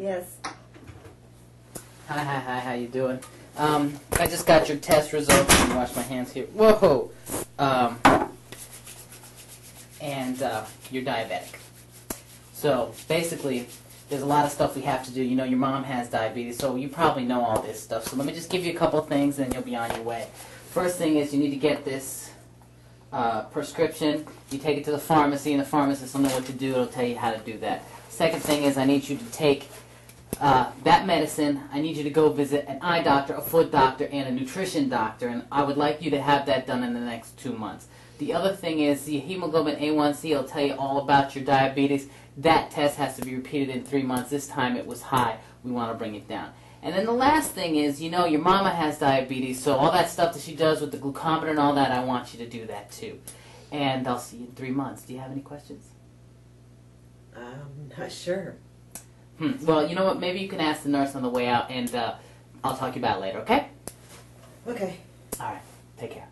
Yes. Hi, hi, hi. How you doing? Um, I just got your test results. Let me wash my hands here. Whoa. Um, and uh, you're diabetic. So basically, there's a lot of stuff we have to do. You know, your mom has diabetes, so you probably know all this stuff. So let me just give you a couple things, and you'll be on your way. First thing is you need to get this uh, prescription. You take it to the pharmacy, and the pharmacist will know what to do. It'll tell you how to do that. Second thing is I need you to take uh, that medicine. I need you to go visit an eye doctor, a foot doctor, and a nutrition doctor, and I would like you to have that done in the next two months. The other thing is the hemoglobin A1C will tell you all about your diabetes. That test has to be repeated in three months. This time it was high. We want to bring it down. And then the last thing is, you know, your mama has diabetes, so all that stuff that she does with the glucometer and all that, I want you to do that too. And I'll see you in three months. Do you have any questions? I'm not sure. Hmm. Well, you know what? Maybe you can ask the nurse on the way out, and uh, I'll talk to you about it later, okay? Okay. All right. Take care.